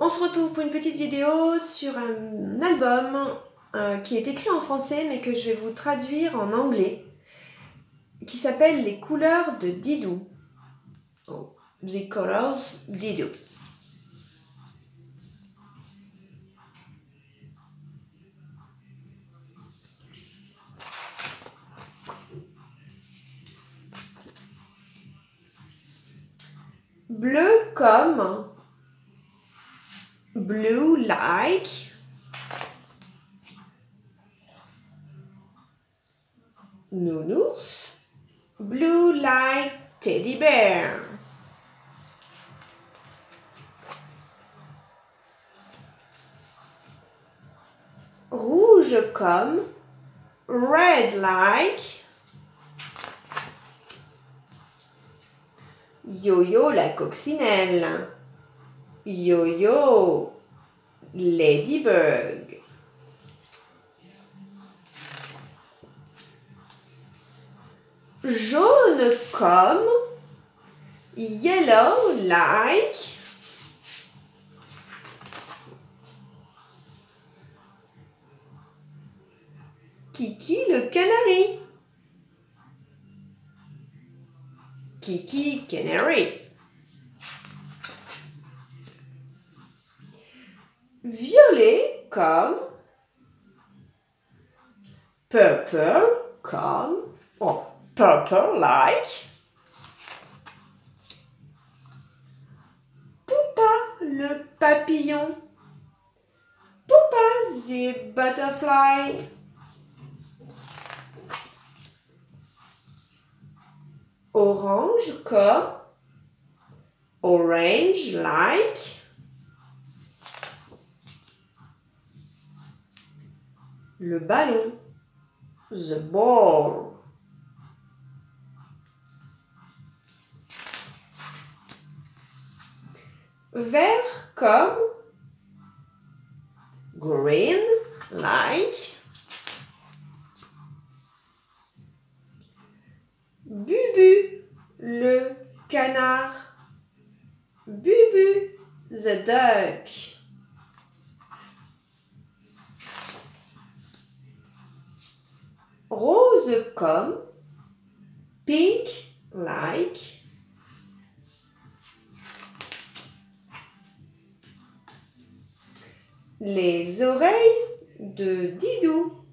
On se retrouve pour une petite vidéo sur un album euh, qui est écrit en français mais que je vais vous traduire en anglais qui s'appelle Les couleurs de Didou. Oh, the Colors Didou. Bleu comme blue like. Nounours blue like teddy bear. Rouge comme red like. Yo-yo la coccinelle. Yo-yo ladybug. Jaune comme yellow like Kiki le canari. Kiki Canary. Violet comme purple comme oh, purple like Poupa le papillon. Poupa the butterfly. Orange comme orange like le ballon the ball vert comme green like Bubu, le canard. Bubu, the duck. Rose comme pink like les oreilles de Didou.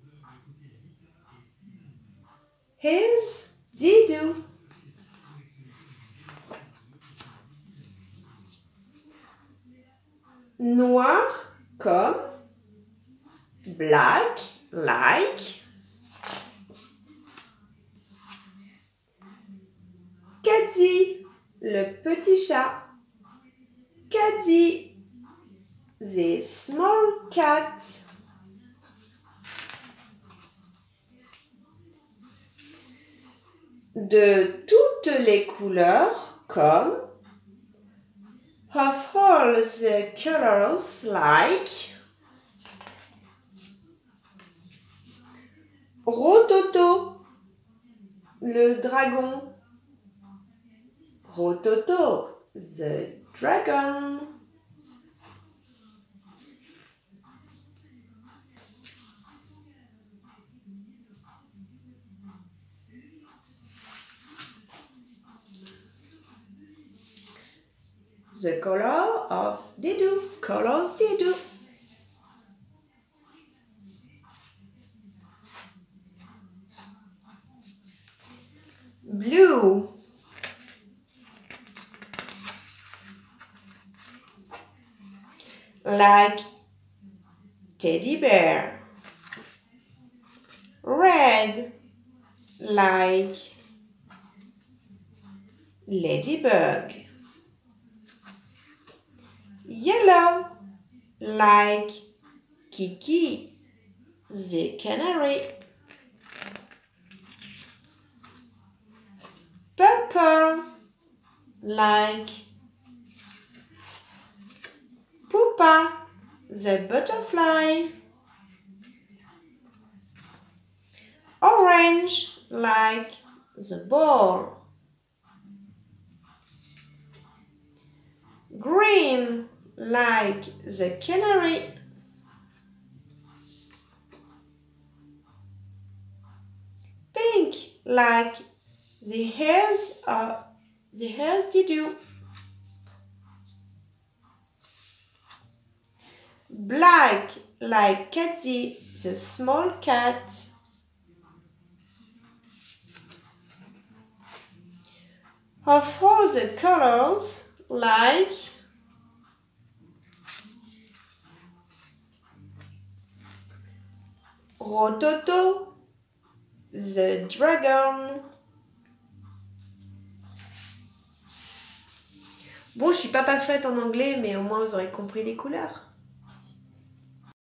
His Didou. Noir comme black like Caddy, le petit chat. Caddy, the small cat. de toutes les couleurs comme of all the colors like Rototo le dragon Rototo the dragon the color of Didou. Colors Didou. Blue. Like teddy bear. Red. Like ladybug yellow like Kiki the canary. Purple like Pupa the butterfly. Orange like the ball. Green like the canary. Pink like the hairs of the hairs did you. Black like Katy, the small cat. Of all the colors, like Rototo, the dragon. Bon, je suis pas parfaite en anglais, mais au moins vous aurez compris les couleurs.